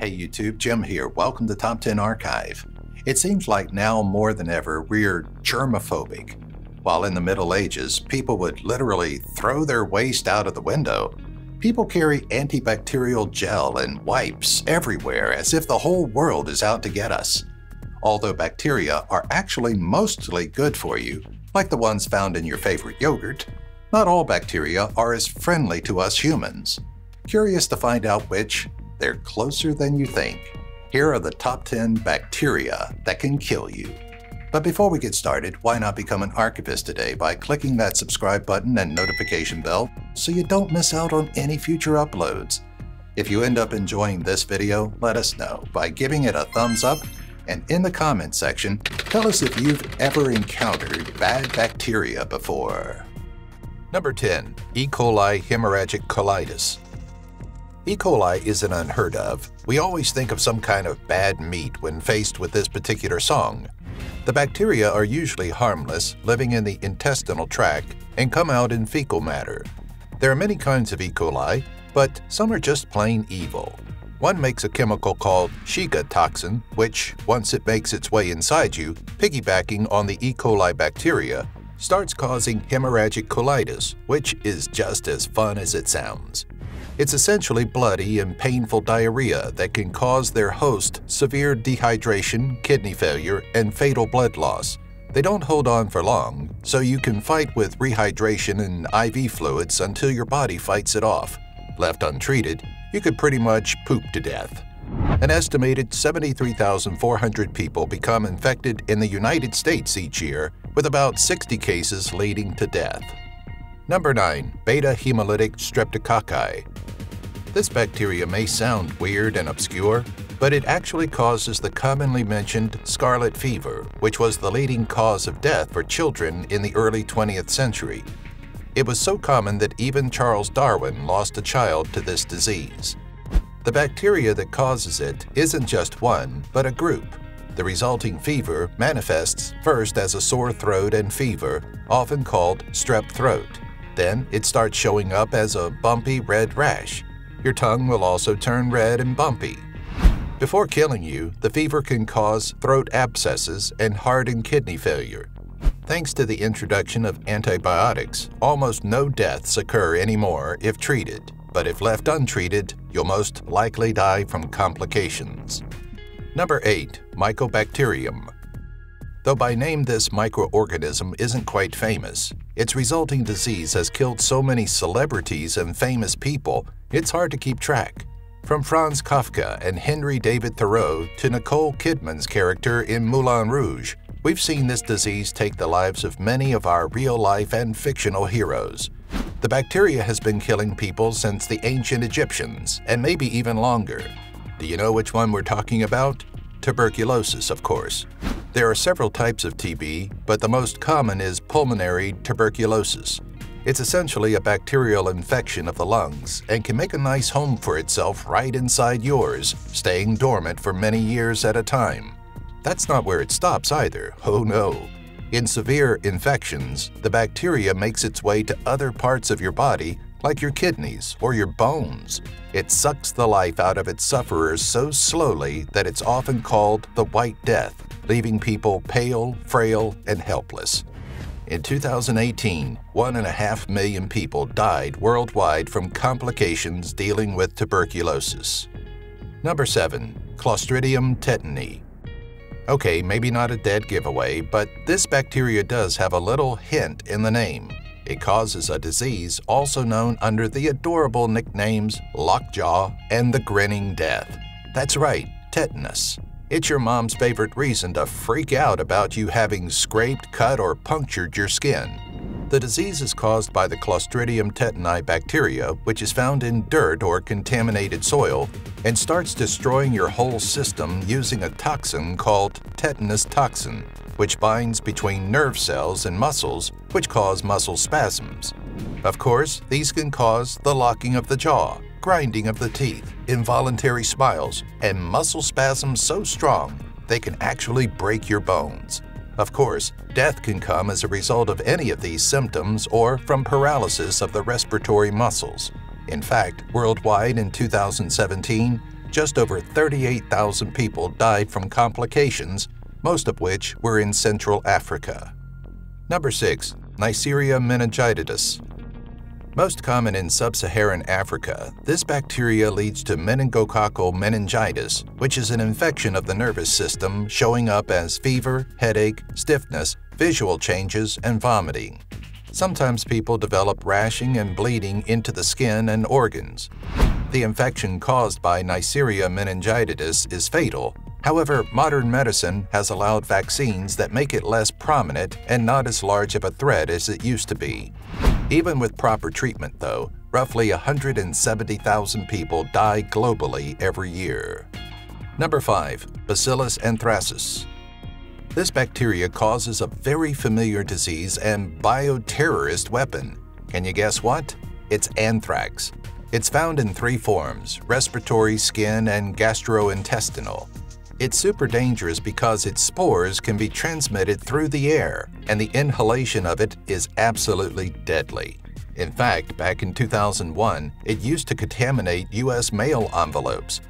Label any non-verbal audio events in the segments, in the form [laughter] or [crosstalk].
Hey YouTube, Jim here. Welcome to Top 10 Archive. It seems like now more than ever we're germophobic. While in the Middle Ages, people would literally throw their waste out of the window. People carry antibacterial gel and wipes everywhere as if the whole world is out to get us. Although bacteria are actually mostly good for you, like the ones found in your favorite yogurt, not all bacteria are as friendly to us humans. Curious to find out which? They're closer than you think. Here are the top 10 bacteria that can kill you. But before we get started, why not become an archivist today by clicking that subscribe button and notification bell so you don't miss out on any future uploads. If you end up enjoying this video, let us know by giving it a thumbs up and in the comment section, tell us if you've ever encountered bad bacteria before. Number 10. E. coli hemorrhagic colitis. E. coli isn't unheard of. We always think of some kind of bad meat when faced with this particular song. The bacteria are usually harmless, living in the intestinal tract, and come out in fecal matter. There are many kinds of E. coli, but some are just plain evil. One makes a chemical called Shiga toxin, which, once it makes its way inside you, piggybacking on the E. coli bacteria, starts causing hemorrhagic colitis, which is just as fun as it sounds. It's essentially bloody and painful diarrhea that can cause their host severe dehydration, kidney failure, and fatal blood loss. They don't hold on for long, so you can fight with rehydration and IV fluids until your body fights it off. Left untreated, you could pretty much poop to death. An estimated 73,400 people become infected in the United States each year, with about 60 cases leading to death. Number 9. Beta hemolytic streptococci. This bacteria may sound weird and obscure, but it actually causes the commonly mentioned scarlet fever, which was the leading cause of death for children in the early 20th century. It was so common that even Charles Darwin lost a child to this disease. The bacteria that causes it isn't just one, but a group. The resulting fever manifests first as a sore throat and fever, often called strep throat. Then it starts showing up as a bumpy red rash. Your tongue will also turn red and bumpy. Before killing you, the fever can cause throat abscesses and heart and kidney failure. Thanks to the introduction of antibiotics, almost no deaths occur anymore if treated, but if left untreated, you'll most likely die from complications. Number 8. Mycobacterium Though by name this microorganism isn't quite famous, its resulting disease has killed so many celebrities and famous people, it's hard to keep track. From Franz Kafka and Henry David Thoreau to Nicole Kidman's character in Moulin Rouge, we've seen this disease take the lives of many of our real-life and fictional heroes. The bacteria has been killing people since the ancient Egyptians, and maybe even longer. Do you know which one we're talking about? Tuberculosis, of course. There are several types of TB, but the most common is pulmonary tuberculosis. It's essentially a bacterial infection of the lungs and can make a nice home for itself right inside yours, staying dormant for many years at a time. That's not where it stops either, [laughs] oh no. In severe infections, the bacteria makes its way to other parts of your body like your kidneys or your bones. It sucks the life out of its sufferers so slowly that it's often called the White Death, leaving people pale, frail, and helpless. In 2018, one and a half million people died worldwide from complications dealing with tuberculosis. Number 7. Clostridium tetani. Okay, maybe not a dead giveaway, but this bacteria does have a little hint in the name. It causes a disease also known under the adorable nicknames lockjaw and the grinning death. That's right, tetanus. It's your mom's favorite reason to freak out about you having scraped, cut, or punctured your skin. The disease is caused by the Clostridium tetani bacteria, which is found in dirt or contaminated soil, and starts destroying your whole system using a toxin called tetanus toxin which binds between nerve cells and muscles, which cause muscle spasms. Of course, these can cause the locking of the jaw, grinding of the teeth, involuntary smiles, and muscle spasms so strong they can actually break your bones. Of course, death can come as a result of any of these symptoms or from paralysis of the respiratory muscles. In fact, worldwide in 2017, just over 38,000 people died from complications, most of which were in Central Africa. Number 6. Neisseria meningitidis. Most common in sub-Saharan Africa, this bacteria leads to meningococcal meningitis, which is an infection of the nervous system showing up as fever, headache, stiffness, visual changes, and vomiting. Sometimes people develop rashing and bleeding into the skin and organs. The infection caused by Neisseria meningitidis is fatal. However, modern medicine has allowed vaccines that make it less prominent and not as large of a threat as it used to be. Even with proper treatment, though, roughly 170,000 people die globally every year. Number 5. Bacillus anthracis. This bacteria causes a very familiar disease and bioterrorist weapon. Can you guess what? It's anthrax. It's found in three forms respiratory, skin, and gastrointestinal. It's super dangerous because its spores can be transmitted through the air, and the inhalation of it is absolutely deadly. In fact, back in 2001, it used to contaminate U.S. mail envelopes.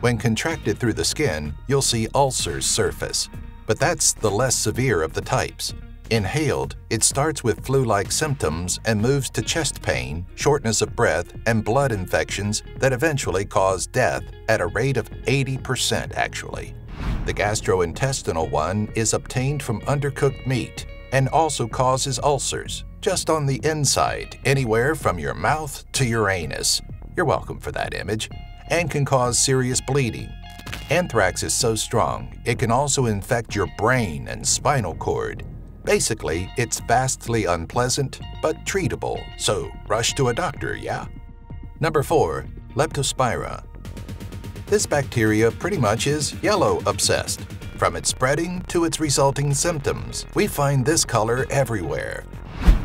When contracted through the skin, you'll see ulcers surface, but that's the less severe of the types. Inhaled, it starts with flu-like symptoms and moves to chest pain, shortness of breath, and blood infections that eventually cause death at a rate of 80% actually. The gastrointestinal one is obtained from undercooked meat and also causes ulcers, just on the inside, anywhere from your mouth to your anus. You're welcome for that image, and can cause serious bleeding. Anthrax is so strong, it can also infect your brain and spinal cord, Basically, it's vastly unpleasant, but treatable, so rush to a doctor, yeah? Number 4. Leptospira. This bacteria pretty much is yellow obsessed. From its spreading to its resulting symptoms, we find this color everywhere.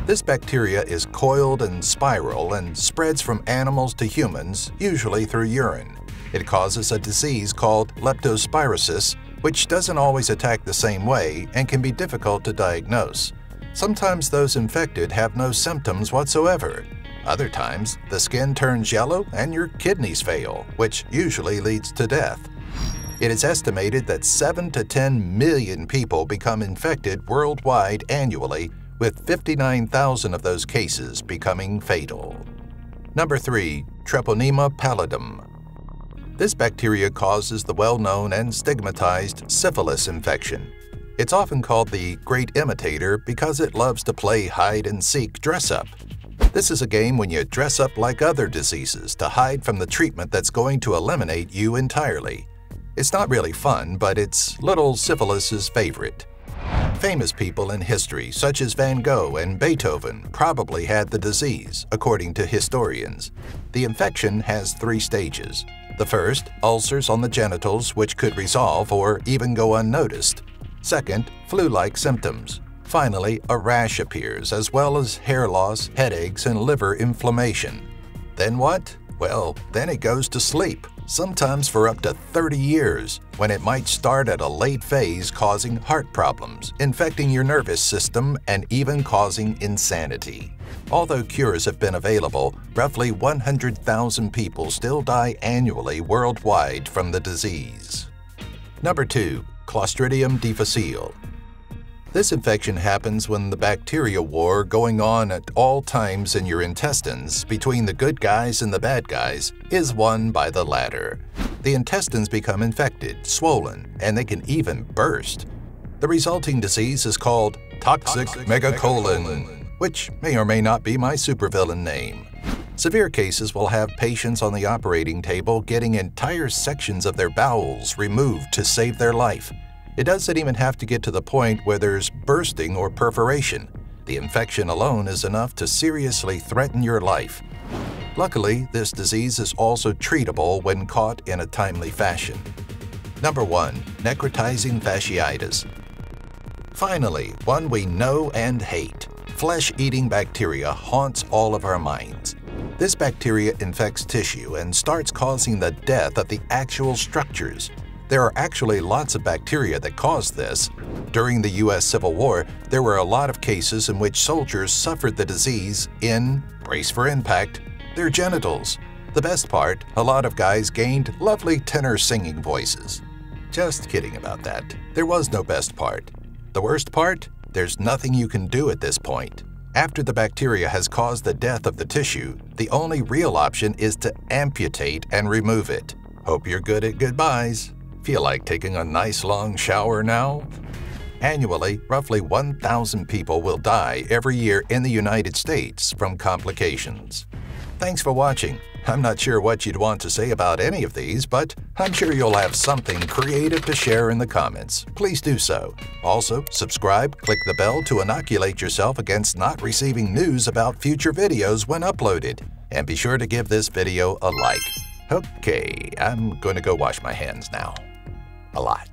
This bacteria is coiled and spiral and spreads from animals to humans, usually through urine. It causes a disease called leptospirosis which doesn't always attack the same way and can be difficult to diagnose. Sometimes those infected have no symptoms whatsoever. Other times, the skin turns yellow and your kidneys fail, which usually leads to death. It is estimated that 7 to 10 million people become infected worldwide annually, with 59,000 of those cases becoming fatal. Number 3. Treponema pallidum this bacteria causes the well-known and stigmatized syphilis infection. It's often called the great imitator because it loves to play hide-and-seek dress-up. This is a game when you dress up like other diseases to hide from the treatment that's going to eliminate you entirely. It's not really fun, but it's little syphilis's favorite. Famous people in history, such as Van Gogh and Beethoven, probably had the disease, according to historians. The infection has three stages. The first, ulcers on the genitals which could resolve or even go unnoticed. Second, flu-like symptoms. Finally, a rash appears as well as hair loss, headaches, and liver inflammation. Then what? Well, then it goes to sleep, sometimes for up to 30 years, when it might start at a late phase causing heart problems, infecting your nervous system, and even causing insanity. Although cures have been available, roughly 100,000 people still die annually worldwide from the disease. Number 2. Clostridium difficile. This infection happens when the bacteria war going on at all times in your intestines between the good guys and the bad guys is won by the latter. The intestines become infected, swollen, and they can even burst. The resulting disease is called toxic, toxic megacolon. megacolon which may or may not be my supervillain name. Severe cases will have patients on the operating table getting entire sections of their bowels removed to save their life. It doesn't even have to get to the point where there's bursting or perforation. The infection alone is enough to seriously threaten your life. Luckily, this disease is also treatable when caught in a timely fashion. Number 1. Necrotizing fasciitis. Finally, one we know and hate flesh-eating bacteria haunts all of our minds. This bacteria infects tissue and starts causing the death of the actual structures. There are actually lots of bacteria that cause this. During the U.S. Civil War, there were a lot of cases in which soldiers suffered the disease in, brace for impact, their genitals. The best part, a lot of guys gained lovely tenor singing voices. Just kidding about that. There was no best part. The worst part? There's nothing you can do at this point. After the bacteria has caused the death of the tissue, the only real option is to amputate and remove it. Hope you're good at goodbyes. Feel like taking a nice long shower now? Annually, roughly 1,000 people will die every year in the United States from complications. Thanks for watching. I'm not sure what you'd want to say about any of these, but I'm sure you'll have something creative to share in the comments. Please do so. Also, subscribe, click the bell to inoculate yourself against not receiving news about future videos when uploaded. And be sure to give this video a like. Okay, I'm going to go wash my hands now. A lot.